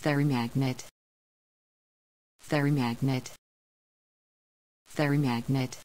Ferrimagnet. Ferrimagnet. Ferrimagnet.